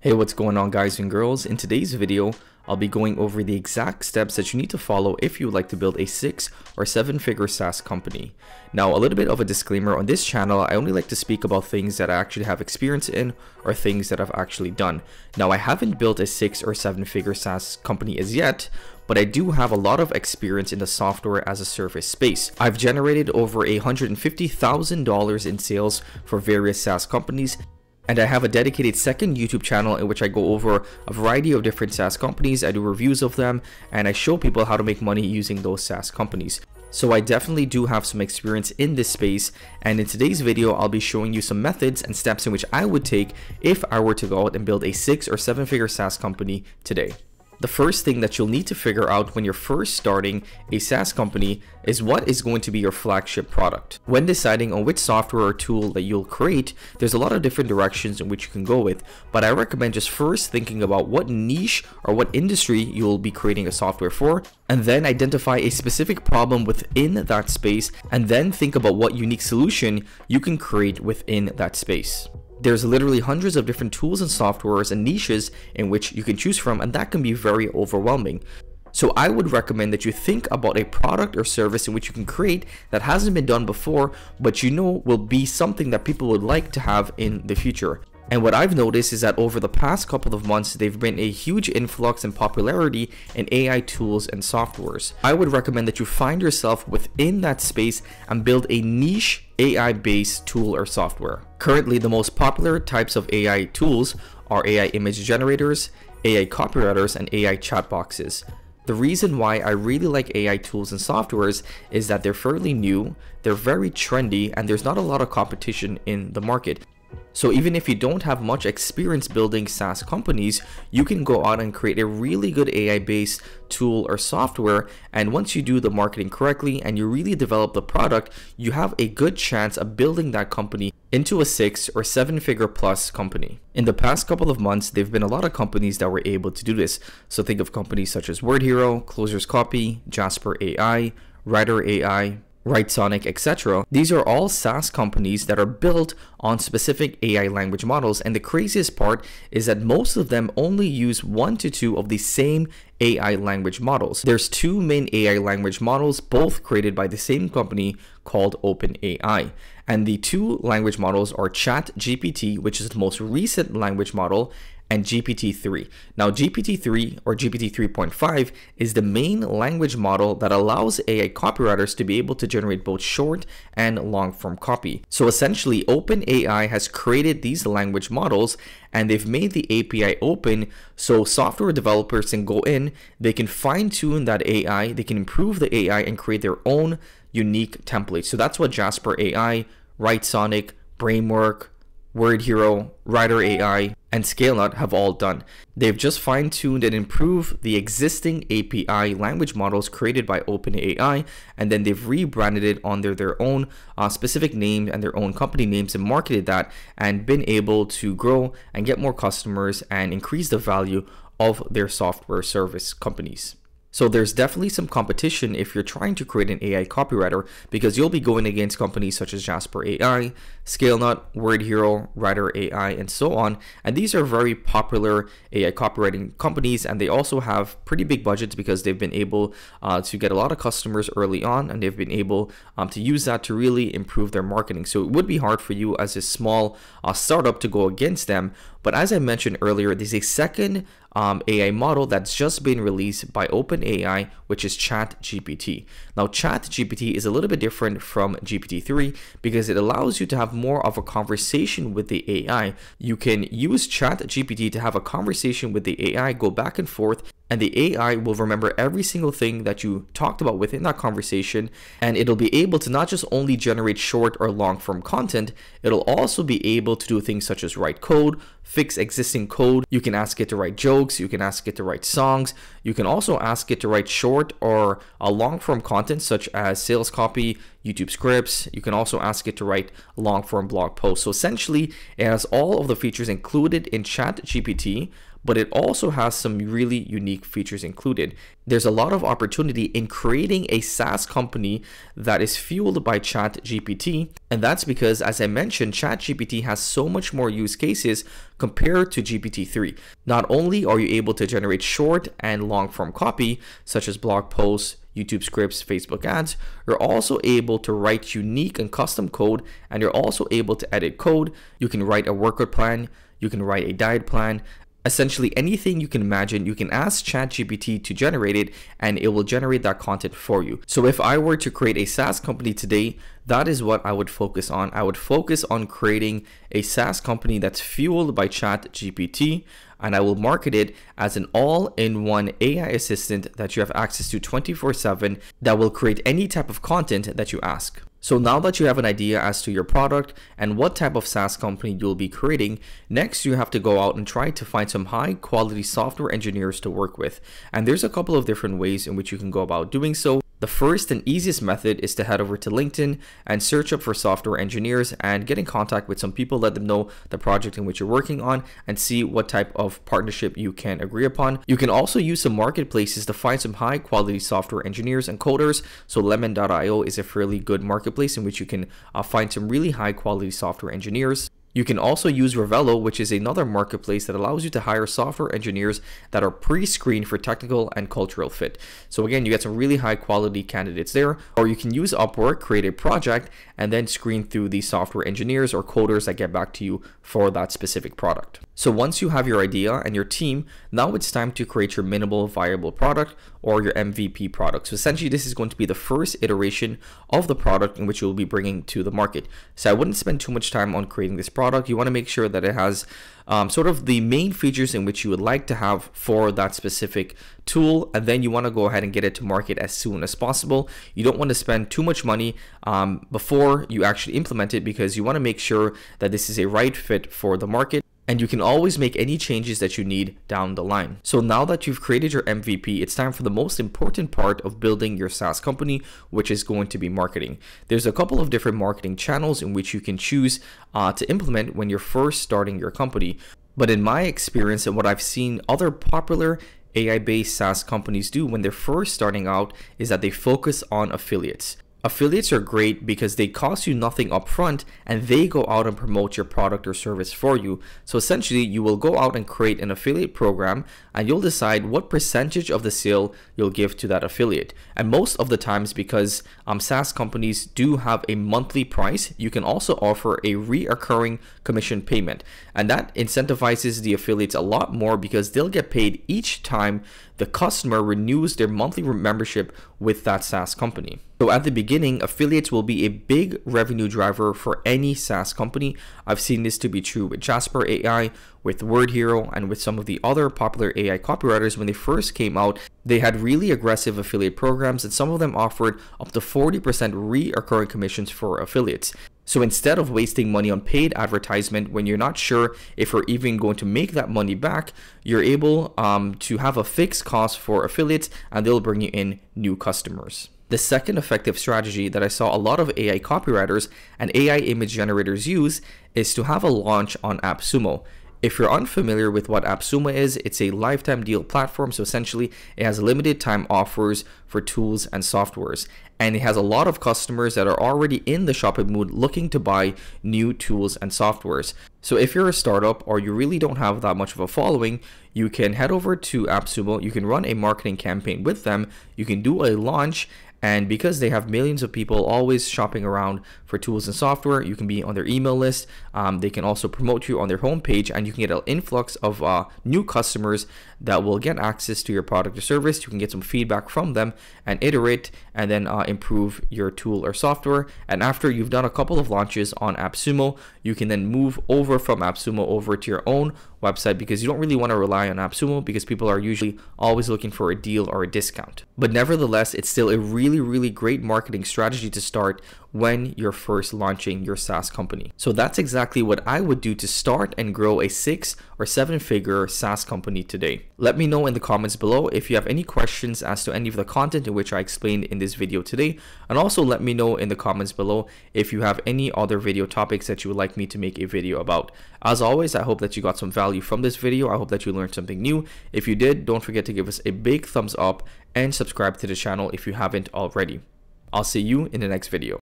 Hey, what's going on guys and girls? In today's video, I'll be going over the exact steps that you need to follow if you would like to build a six or seven figure SaaS company. Now, a little bit of a disclaimer on this channel, I only like to speak about things that I actually have experience in or things that I've actually done. Now, I haven't built a six or seven figure SaaS company as yet, but I do have a lot of experience in the software as a service space. I've generated over $150,000 in sales for various SaaS companies and I have a dedicated second YouTube channel in which I go over a variety of different SaaS companies, I do reviews of them, and I show people how to make money using those SaaS companies. So I definitely do have some experience in this space and in today's video I'll be showing you some methods and steps in which I would take if I were to go out and build a six or seven figure SaaS company today. The first thing that you'll need to figure out when you're first starting a SaaS company is what is going to be your flagship product. When deciding on which software or tool that you'll create, there's a lot of different directions in which you can go with, but I recommend just first thinking about what niche or what industry you'll be creating a software for, and then identify a specific problem within that space, and then think about what unique solution you can create within that space. There's literally hundreds of different tools and softwares and niches in which you can choose from and that can be very overwhelming. So I would recommend that you think about a product or service in which you can create that hasn't been done before but you know will be something that people would like to have in the future. And what I've noticed is that over the past couple of months, they've been a huge influx in popularity in AI tools and softwares. I would recommend that you find yourself within that space and build a niche AI based tool or software. Currently, the most popular types of AI tools are AI image generators, AI copywriters, and AI chat boxes. The reason why I really like AI tools and softwares is that they're fairly new, they're very trendy, and there's not a lot of competition in the market. So even if you don't have much experience building SaaS companies, you can go out and create a really good AI based tool or software. And once you do the marketing correctly and you really develop the product, you have a good chance of building that company into a six or seven figure plus company. In the past couple of months, there have been a lot of companies that were able to do this. So think of companies such as Word Hero, Closers Copy, Jasper AI, Writer AI, Writesonic, etc. These are all SaaS companies that are built on specific AI language models and the craziest part is that most of them only use one to two of the same AI language models. There's two main AI language models both created by the same company called OpenAI and the two language models are ChatGPT which is the most recent language model and GPT-3. Now GPT-3 or GPT 3.5 is the main language model that allows AI copywriters to be able to generate both short and long form copy. So essentially OpenAI has created these language models and they've made the API open so software developers can go in, they can fine tune that AI, they can improve the AI and create their own unique templates. So that's what Jasper AI, Writesonic, Brainwork, Word Hero, Writer AI, and ScaleNut have all done. They've just fine tuned and improved the existing API language models created by OpenAI, and then they've rebranded it under their own uh, specific name and their own company names and marketed that and been able to grow and get more customers and increase the value of their software service companies. So there's definitely some competition if you're trying to create an AI copywriter because you'll be going against companies such as Jasper AI, ScaleNut, Word Hero, Writer AI, and so on. And these are very popular AI copywriting companies and they also have pretty big budgets because they've been able uh, to get a lot of customers early on and they've been able um, to use that to really improve their marketing. So it would be hard for you as a small uh, startup to go against them. But as I mentioned earlier, there's a second um, AI model that's just been released by OpenAI, which is ChatGPT. Now, ChatGPT is a little bit different from GPT-3 because it allows you to have more of a conversation with the AI. You can use ChatGPT to have a conversation with the AI, go back and forth, and the AI will remember every single thing that you talked about within that conversation and it'll be able to not just only generate short or long form content, it'll also be able to do things such as write code, fix existing code, you can ask it to write jokes, you can ask it to write songs, you can also ask it to write short or a long form content such as sales copy, YouTube scripts, you can also ask it to write long form blog posts. So essentially it has all of the features included in ChatGPT but it also has some really unique features included. there's a lot of opportunity in creating a SaaS company that is fueled by ChatGPT. And that's because, as I mentioned, ChatGPT has so much more use cases compared to GPT-3. Not only are you able to generate short and long form copy, such as blog posts, YouTube scripts, Facebook ads, you're also able to write unique and custom code, and you're also able to edit code. You can write a workout plan, you can write a diet plan, essentially anything you can imagine, you can ask ChatGPT to generate it and it will generate that content for you. So if I were to create a SaaS company today, that is what I would focus on. I would focus on creating a SaaS company that's fueled by ChatGPT and I will market it as an all-in-one AI assistant that you have access to 24/7 that will create any type of content that you ask. So now that you have an idea as to your product and what type of SaaS company you'll be creating, next you have to go out and try to find some high quality software engineers to work with. And there's a couple of different ways in which you can go about doing so. The first and easiest method is to head over to LinkedIn and search up for software engineers and get in contact with some people, let them know the project in which you're working on and see what type of partnership you can agree upon. You can also use some marketplaces to find some high quality software engineers and coders. So lemon.io is a fairly good marketplace in which you can uh, find some really high quality software engineers. You can also use Revelo, which is another marketplace that allows you to hire software engineers that are pre-screened for technical and cultural fit. So again, you get some really high quality candidates there, or you can use Upwork, create a project, and then screen through the software engineers or coders that get back to you for that specific product. So once you have your idea and your team, now it's time to create your minimal viable product or your MVP product. So essentially this is going to be the first iteration of the product in which you'll be bringing to the market. So I wouldn't spend too much time on creating this product. You want to make sure that it has um, sort of the main features in which you would like to have for that specific tool and then you want to go ahead and get it to market as soon as possible you don't want to spend too much money um, before you actually implement it because you want to make sure that this is a right fit for the market and you can always make any changes that you need down the line. So now that you've created your MVP, it's time for the most important part of building your SaaS company, which is going to be marketing. There's a couple of different marketing channels in which you can choose uh, to implement when you're first starting your company. But in my experience and what I've seen other popular AI based SaaS companies do when they're first starting out is that they focus on affiliates. Affiliates are great because they cost you nothing upfront and they go out and promote your product or service for you. So essentially, you will go out and create an affiliate program and you'll decide what percentage of the sale you'll give to that affiliate. And most of the times, because um, SaaS companies do have a monthly price, you can also offer a reoccurring commission payment. And that incentivizes the affiliates a lot more because they'll get paid each time the customer renews their monthly membership with that SaaS company. So at the beginning, affiliates will be a big revenue driver for any SaaS company. I've seen this to be true with Jasper AI, with Word Hero, and with some of the other popular AI copywriters when they first came out. They had really aggressive affiliate programs, and some of them offered up to 40% reoccurring commissions for affiliates. So instead of wasting money on paid advertisement when you're not sure if you're even going to make that money back, you're able um, to have a fixed cost for affiliates and they'll bring you in new customers. The second effective strategy that I saw a lot of AI copywriters and AI image generators use is to have a launch on AppSumo. If you're unfamiliar with what AppSumo is, it's a lifetime deal platform. So essentially, it has limited time offers for tools and softwares. And it has a lot of customers that are already in the shopping mood looking to buy new tools and softwares. So if you're a startup or you really don't have that much of a following, you can head over to AppSumo. You can run a marketing campaign with them. You can do a launch and because they have millions of people always shopping around for tools and software, you can be on their email list. Um, they can also promote you on their homepage, and you can get an influx of uh, new customers that will get access to your product or service. You can get some feedback from them and iterate and then uh, improve your tool or software. And after you've done a couple of launches on AppSumo, you can then move over from AppSumo over to your own website because you don't really want to rely on AppSumo because people are usually always looking for a deal or a discount. But nevertheless, it's still a really, really great marketing strategy to start when you're first launching your SaaS company. So that's exactly what I would do to start and grow a six or seven figure SaaS company today. Let me know in the comments below if you have any questions as to any of the content in which I explained in this video today. And also let me know in the comments below if you have any other video topics that you would like me to make a video about. As always, I hope that you got some value from this video. I hope that you learned something new. If you did, don't forget to give us a big thumbs up and subscribe to the channel if you haven't already. I'll see you in the next video.